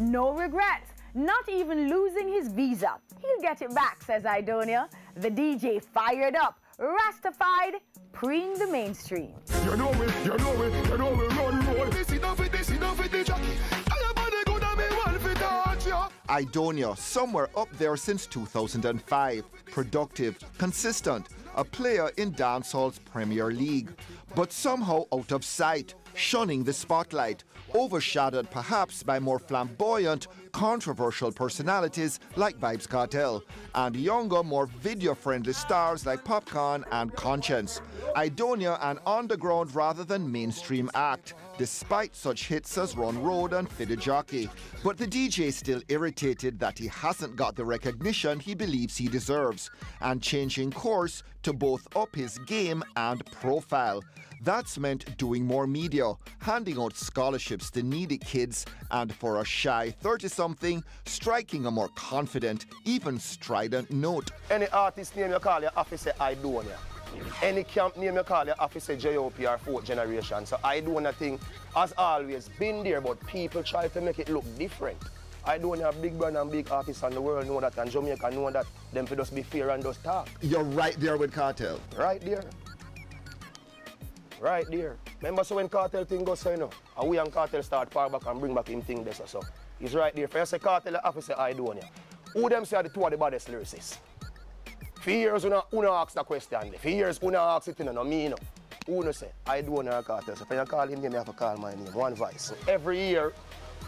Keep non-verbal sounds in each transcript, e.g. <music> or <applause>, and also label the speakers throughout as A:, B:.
A: No regrets, not even losing his visa. He'll get it back, says Aidonia. The DJ fired up, rastified, preeing the mainstream. You know it, you know it, you know it, run, roll. This is
B: it, this is the jockey. Aidonia, somewhere up there since 2005. Productive, consistent, a player in dancehall's Premier League, but somehow out of sight, shunning the spotlight, overshadowed perhaps by more flamboyant, controversial personalities like Vybz Kartel, and younger, more video-friendly stars like Popcaan and Konshens. Aidonia an underground rather than mainstream act, despite such hits as Run Road and Jockey. But the DJ is still irritated that he hasn't got the recognition he believes he deserves, and changing course to both up his game and profile. That's meant doing more media, handing out scholarships to needy kids, and for a shy 30 something, striking a more confident, even strident note.
C: Any artist name you call your officer, I do Any camp name you call your officer, JOP or fourth generation. So I do thing As always been there, but people try to make it look different. I don't have big brand and big artists in the world know that, and Jamaica know that. Them for just be fair and just talk.
B: You're right there with Kartel.
C: Right there. Right there. Remember so when Kartel thing goes so you know, and we and Kartel start far back and bring back him thing there so, so. He's right there. First say Kartel officer Aidonia. Who them say the two of the baddest lyricists? For years una una ask the question. For years una ask it you know, no me you know. Uno say, Aidonia Kartel. So when you call him name, you have to call my name. One voice. So every year,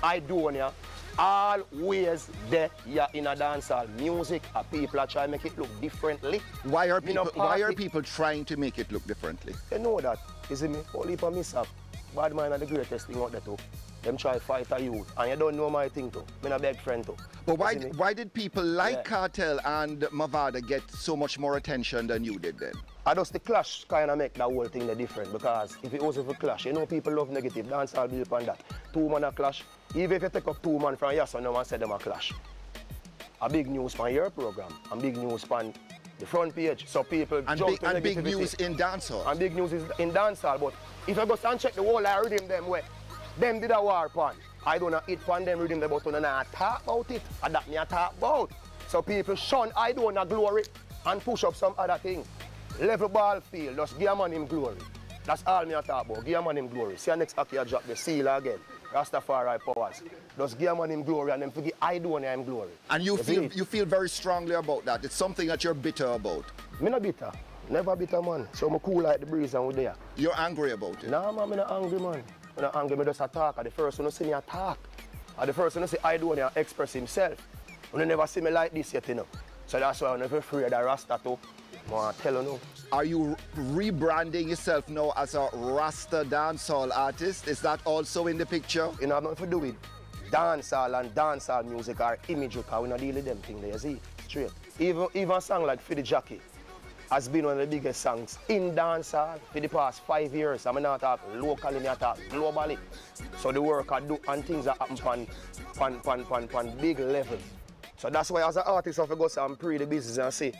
C: Aidonia always there yeah, in a dancehall music and people are trying to make it look differently.
B: Why are people why are people trying to make it look differently?
C: You know that. See me? Only for up. Bad man are the greatest thing out there too. Them try fight a youth. And you don't know my thing too. I'm a big friend too.
B: But why why did people like yeah. Kartel and Mavado get so much more attention than you did then?
C: I just the clash kind of make that whole thing different because if it wasn't for clash, you know people love negative. Dancehall built on that. Two man a clash. Even if you take up two man from yes and no one said them a clash. A big news on your program and big news on the front page. So people
B: and
C: jump
B: big, And big news in dancehall.
C: And big news is in dancehall. But if I go and check the whole I rhythm them way, them did a war pan. I don't know it pan them rhythm the but I not talk about it. And that me a talk about. So people shun I don't know glory and push up some other thing. Level ball field, just give a man him glory. That's all me a talk about. Give a man him glory. See you next hockey I drop the seal again. Rastafari powers. Just give a man him glory and then forget I do want him glory.
B: And you, you feel you feel very strongly about that. It's something that you're bitter about.
C: Me not bitter. Never bitter man. So I'm cool like the breeze and we there.
B: You're angry about it?
C: Nah man, I'm not angry man. I'm not angry, me just attack. At the first one you see me attack. At the first one you see I do want to express himself. You never see me like this yet, you know. So that's why I'm never afraid of Rasta too. I tell you now.
B: Are you rebranding yourself now as a Rasta dancehall artist? Is that also in the picture?
C: You know, I'm not to do with dancehall and dancehall music or image because we not deal with them things there, see? Straight. Even, even a song like Fiddy Jockey has been one of the biggest songs in dancehall for the past five years. I'm not talk locally, I talk globally. So the work I do and things that happen on, on, on, on, big level. So that's why as an artist I have to go and pre the business and say,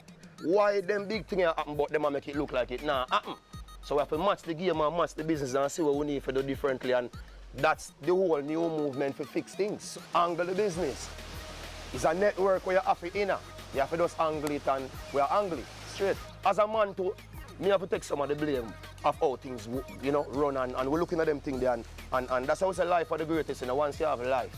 C: why them big things happen but them make it look like it nah happen. So we have to match the game and match the business and see what we need to do differently and that's the whole new movement for fix things. Angle the business. It's a network where you have to inner. You have to just angle it and we are angle it straight. As a man too, me have to take some of the blame of how things you know run and, and we're looking at them things there and, and, and that's how it's a life for the greatest know once you have life.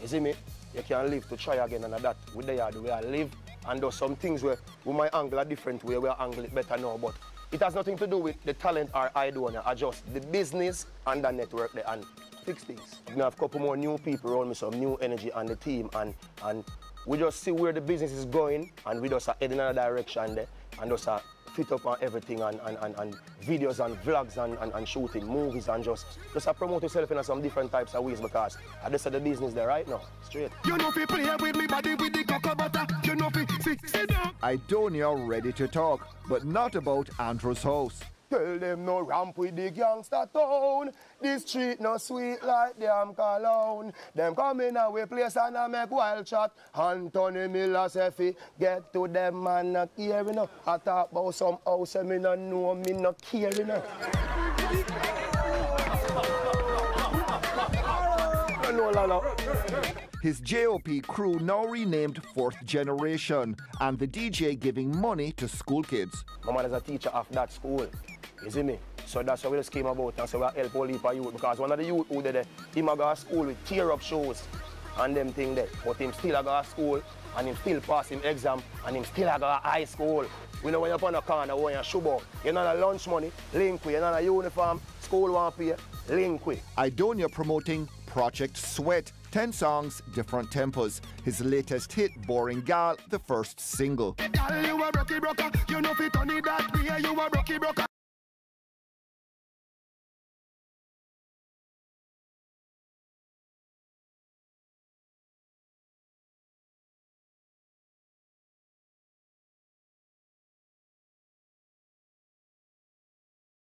C: You see me? You can live to try again and that with the way I live and there's some things where we might angle a different way, we'll angle it better now, but it has nothing to do with the talent or I don't adjust the business and the network there and fix things. We have a couple more new people around me, some new energy on the team and and we just see where the business is going and we just are heading in a direction there and just are fit up on everything and, and, and, and videos and vlogs and, and, and, shooting movies and just just uh, promote yourself in some different types of ways because I just the business there right now. Straight. You know if play with me body with the cocoa butter, you know
B: Aidonia ready to talk, but not about Andrew's house.
C: Tell them no ramp with the gangster town. This street no sweet like damn cologne. Them come in our place and I make wild chat. Anthony Miller say fi get to them man not care enough. I talk about some house and me no know me no care enough. I know <laughs>
B: His JOP crew now renamed Fourth Generation, and the DJ giving money to school kids.
C: My mother's a teacher of that school. You see me? So that's what we just came about and so we help all the youth because one of the youth who did it, he go to school with tear up shows and them thing there. But him still go to school and him still pass him exam and him still go to high school. We know when you're on a corner, when you're shoe you're not a lunch money, link with, you're not a uniform, school won't pay, link with.
B: Aidonia promoting Project Sweat. 10 songs, different tempos. His latest hit, Boring Gal, the first single.